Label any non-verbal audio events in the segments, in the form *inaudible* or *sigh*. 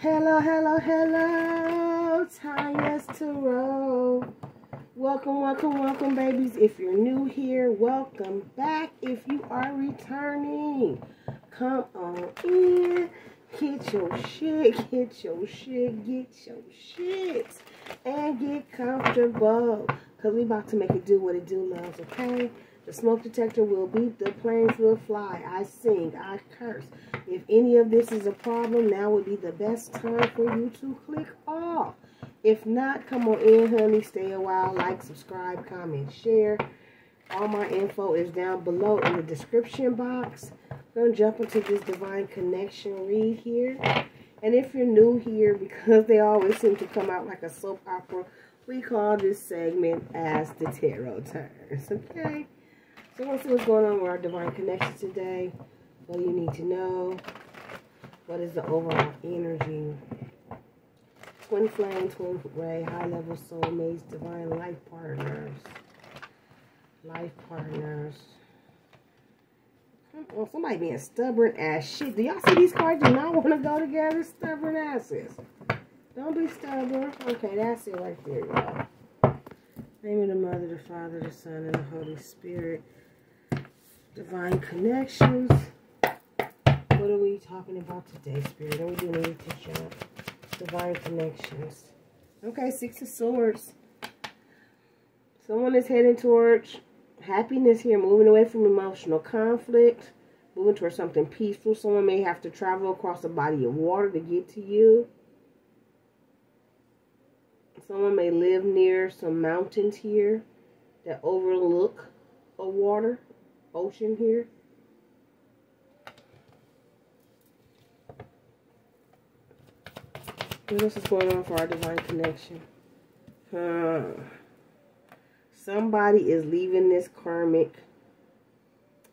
Hello, hello, hello. Tanya's Tarot. Welcome, welcome, welcome, babies. If you're new here, welcome back. If you are returning, come on in. Get your shit, get your shit, get your shit, and get comfortable. Because we about to make it do what it do loves, okay? The smoke detector will beep, the planes will fly. I sing, I curse. If any of this is a problem, now would be the best time for you to click off. If not, come on in, honey. Stay a while. Like, subscribe, comment, share. All my info is down below in the description box. I'm going to jump into this Divine Connection read here. And if you're new here, *laughs* because they always seem to come out like a soap opera, we call this segment as the Tarot Turns, *laughs* okay? So let's see what's going on with our Divine Connection today. What you need to know? What is the overall energy? Twin flame, twin ray, high level soulmates, divine life partners. Life partners. On, somebody being stubborn as shit. Do y'all see these cards do not want to go together? Stubborn asses. Don't be stubborn. Okay, that's it right there, y'all. Name of the Mother, the Father, the Son, and the Holy Spirit. Divine connections. What are we talking about today, Spirit? Are we doing any to jump? Divine connections. Okay, Six of Swords. Someone is heading towards happiness here, moving away from emotional conflict, moving towards something peaceful. Someone may have to travel across a body of water to get to you. Someone may live near some mountains here that overlook a water, ocean here. What else is going on for our divine connection? Huh. Somebody is leaving this karmic,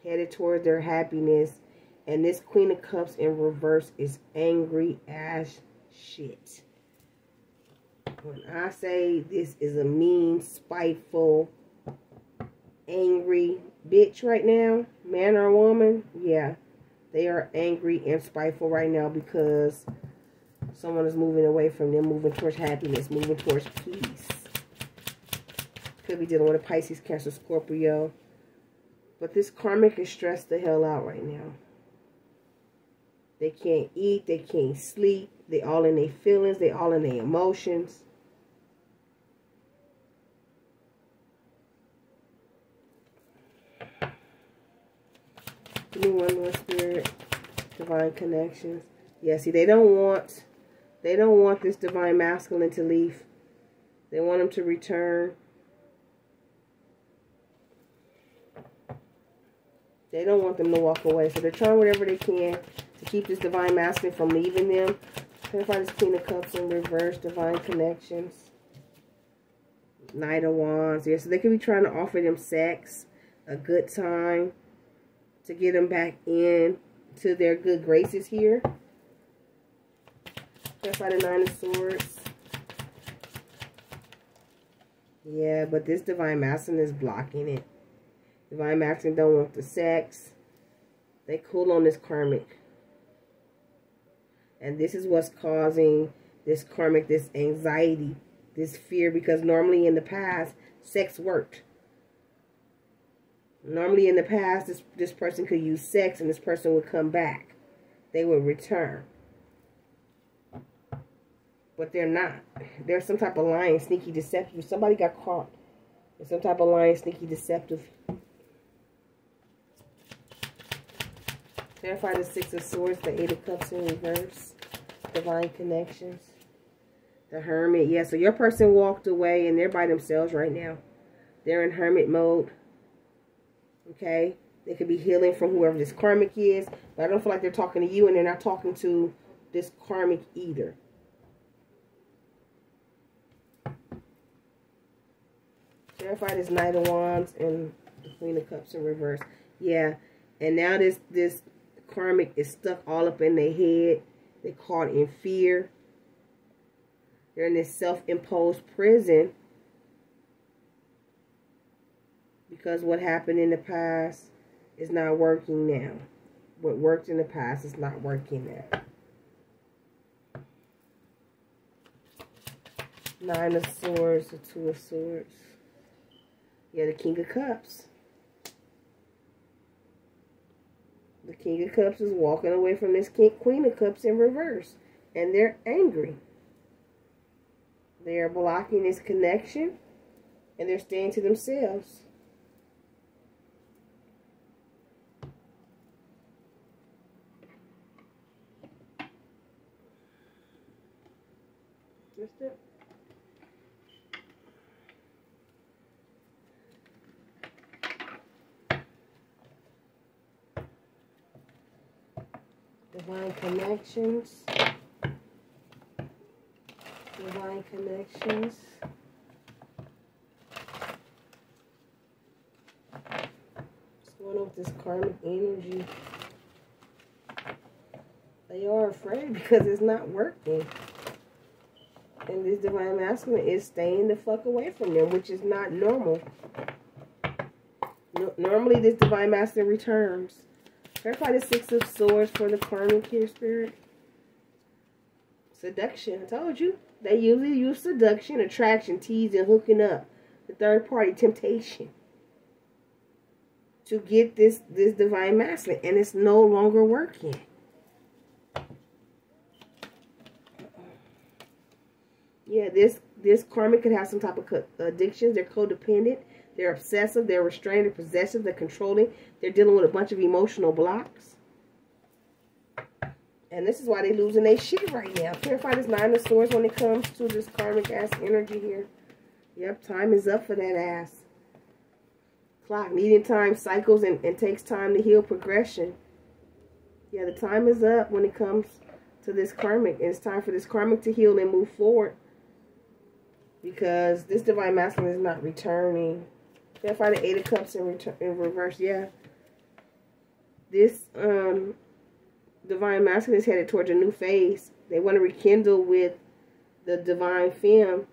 headed towards their happiness, and this Queen of Cups in reverse is angry as shit. When I say this is a mean, spiteful, angry bitch right now, man or woman, yeah, they are angry and spiteful right now because someone is moving away from them, moving towards happiness, moving towards peace. Could be dealing with a Pisces, Cancer, Scorpio. But this karmic is stressed the hell out right now. They can't eat, they can't sleep, they all in their feelings, they all in their emotions. One more spirit. Divine connections. Yeah, see, they don't want, they don't want this divine masculine to leave. They want him to return. They don't want them to walk away. So they're trying whatever they can to keep this divine masculine from leaving them. Clarify this Queen of Cups in reverse. Divine connections. Knight of Wands. Yeah, so they could be trying to offer them sex, a good time to get them back in to their good graces here. Clarify the Nine of Swords. Yeah, but this Divine Masculine is blocking it. Divine Masculine don't want the sex. They cool on this karmic. And this is what's causing this karmic, this anxiety, this fear. Because normally in the past, sex worked. Normally in the past, this, this person could use sex and this person would come back. They would return. But they're not. There's some type of lying, sneaky, deceptive. Somebody got caught. There's some type of lying, sneaky, deceptive. Clarify the Six of Swords, the Eight of Cups in reverse. Divine connections. The Hermit. Yeah, so your person walked away and they're by themselves right now. They're in Hermit mode. Okay? They could be healing from whoever this karmic is. But I don't feel like they're talking to you and they're not talking to this karmic either. Clarify is Knight of Wands and the Queen of Cups in reverse. Yeah. And now this this karmic is stuck all up in their head. They're caught in fear. They're in this self-imposed prison. Because what happened in the past is not working now. What worked in the past is not working now. Nine of Swords, the Two of Swords. Yeah, the King of Cups. The King of Cups is walking away from this King, Queen of Cups in reverse. And they're angry. They are blocking this connection. And they're staying to themselves. Missed it? Divine connections. Divine connections. What's going on with this karmic energy? They are afraid *laughs* because it's not working. And this divine masculine is staying the fuck away from them, which is not normal. No, normally, this divine masculine returns. Clarify the Six of Swords for the karmic here, Spirit. Seduction. I told you. They usually use seduction, attraction, teasing, hooking up. The third party, temptation. To get this, this divine masculine. And it's no longer working. Yeah, this this karmic could have some type of addictions. They're codependent. They're obsessive. They're restrained. They're possessive. They're controlling. They're dealing with a bunch of emotional blocks. And this is why they're losing their shit right now. Clarify this Nine of Swords when it comes to this karmic ass energy here. Yep, time is up for that ass. Clock. Needing time cycles and, and takes time to heal progression. Yeah, the time is up when it comes to this karmic. And it's time for this karmic to heal and move forward. Because this divine masculine is not returning. Clarify the Eight of Cups in, in reverse. Yeah. This um, divine masculine is headed towards a new phase. They want to rekindle with the divine femme.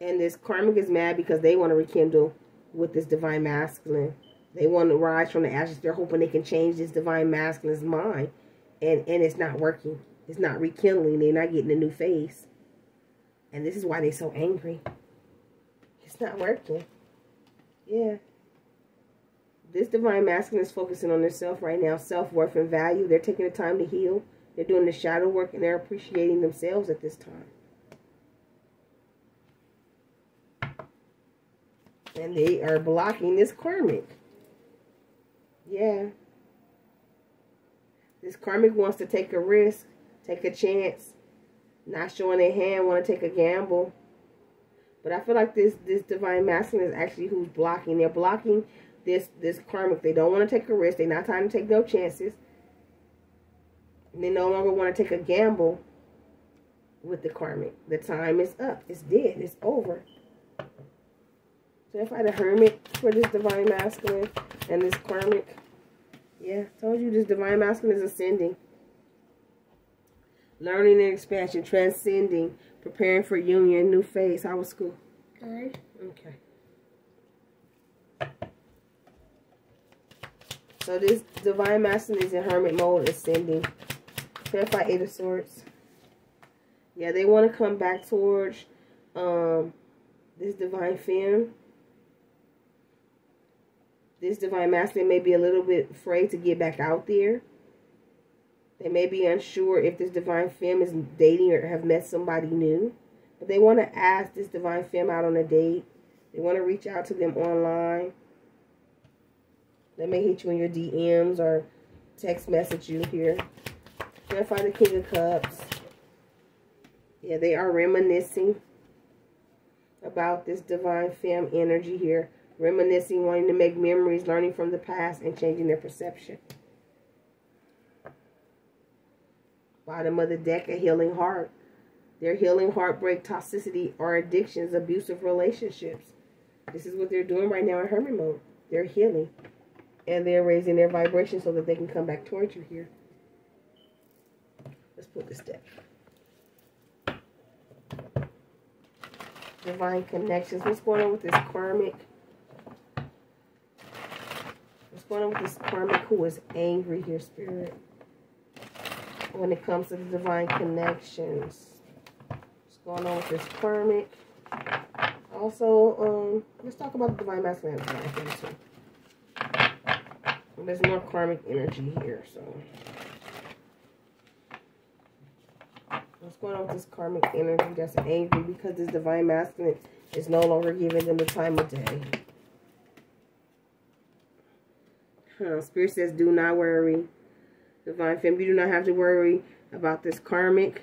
And this karmic is mad because they want to rekindle with this divine masculine. They want to rise from the ashes. They're hoping they can change this divine masculine's mind. And, and it's not working. It's not rekindling. They're not getting a new face. And this is why they're so angry. It's not working. Yeah. This divine masculine is focusing on themselves right now. Self-worth and value. They're taking the time to heal. They're doing the shadow work and they're appreciating themselves at this time. And they are blocking this karmic. Yeah. This karmic wants to take a risk, take a chance, not showing their hand, want to take a gamble. But I feel like this this divine masculine is actually who's blocking. They're blocking this this karmic. They don't want to take a risk. They're not trying to take no chances. They no longer want to take a gamble with the karmic. The time is up. It's dead. It's over. So if I had a hermit for this divine masculine and this karmic, yeah, told you this divine masculine is ascending. Learning and expansion, transcending, Preparing for union, new phase. How was school? Good. Okay. So this divine masculine is in hermit mode, ascending. Clarify eight of swords. Yeah, they want to come back towards um this divine femme. This divine masculine may be a little bit afraid to get back out there. They may be unsure if this divine femme is dating or have met somebody new. But they want to ask this divine femme out on a date. They want to reach out to them online. They may hit you in your DMs or text message you here. Clarify the King of Cups. Yeah, they are reminiscing about this divine femme energy here. Reminiscing, wanting to make memories, learning from the past, and changing their perception. Bottom of the deck, a healing heart. They're healing heartbreak, toxicity, or addictions, abusive relationships. This is what they're doing right now in hermit mode. They're healing. And they're raising their vibration so that they can come back towards you here. Let's put this deck. Divine connections. What's going on with this karmic? What's going on with this karmic who is angry here, spirit? When it comes to the divine connections. What's going on with this karmic. Also, um, let's talk about the divine masculine too. There's more karmic energy here, so. What's going on with this karmic energy that's angry because this divine masculine is no longer giving them the time of day. Huh, Spirit says, do not worry. Divine Femme, you do not have to worry about this karmic.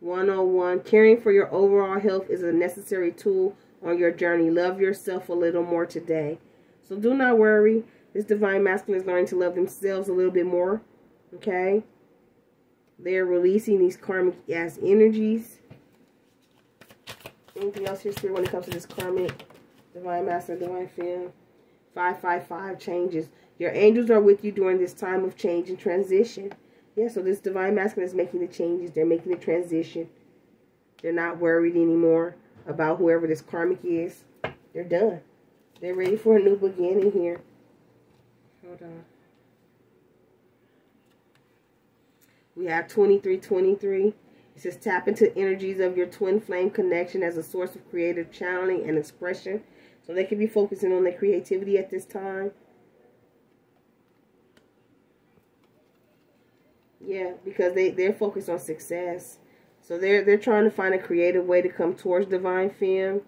101. Caring for your overall health is a necessary tool on your journey. Love yourself a little more today. So do not worry. This divine masculine is learning to love themselves a little bit more. Okay? They're releasing these karmic ass energies. Anything else here, Spirit, when it comes to this karmic divine masculine, divine femme? 555 changes. Your angels are with you during this time of change and transition. Yeah, so this divine masculine is making the changes. They're making the transition. They're not worried anymore about whoever this karmic is. They're done. They're ready for a new beginning here. Hold on. We have 2323. It says tap into energies of your twin flame connection as a source of creative channeling and expression. So they can be focusing on their creativity at this time. Yeah, because they, they're focused on success. So they're they're trying to find a creative way to come towards divine femme.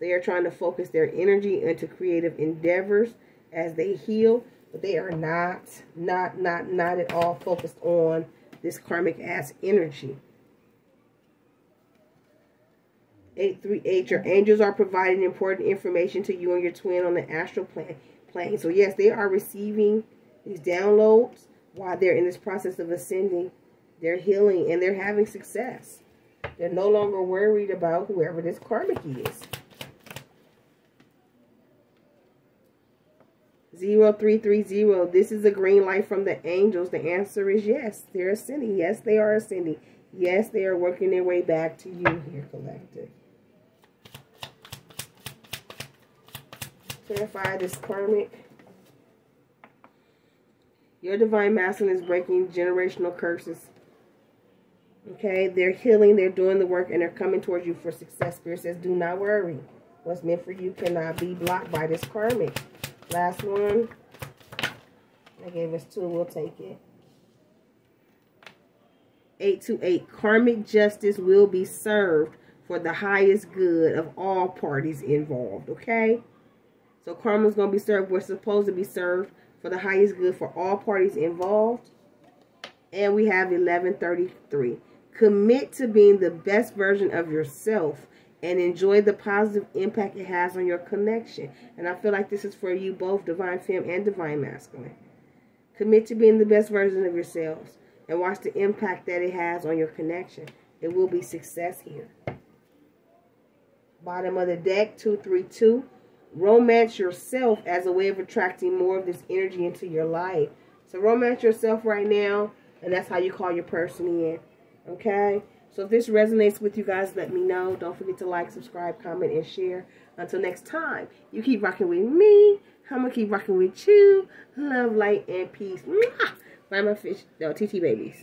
They are trying to focus their energy into creative endeavors as they heal, but they are not not not not at all focused on this karmic ass energy. 838 your angels are providing important information to you and your twin on the astral plane plane. So yes, they are receiving these downloads while they're in this process of ascending, they're healing and they're having success. They're no longer worried about whoever this karmic is. Zero three three zero. this is a green light from the angels. The answer is yes, they're ascending. Yes, they are ascending. Yes, they are working their way back to you here, collective. Clarify this karmic. Your divine masculine is breaking generational curses. Okay, they're healing, they're doing the work, and they're coming towards you for success. Spirit says, do not worry. What's meant for you cannot be blocked by this karmic. Last one. They gave us two. We'll take it. 828. Karmic justice will be served for the highest good of all parties involved. Okay? So karma is going to be served. We're supposed to be served for the highest good for all parties involved. And we have 1133. Commit to being the best version of yourself and enjoy the positive impact it has on your connection. And I feel like this is for you both, Divine Femme and Divine Masculine. Commit to being the best version of yourselves and watch the impact that it has on your connection. It will be success here. Bottom of the deck, 232 romance yourself as a way of attracting more of this energy into your life. So romance yourself right now, and that's how you call your person in. Okay? So if this resonates with you guys, let me know. Don't forget to like, subscribe, comment, and share. Until next time, you keep rocking with me. I'm going to keep rocking with you. Love, light, and peace. Bye, my fish. No, TT babies.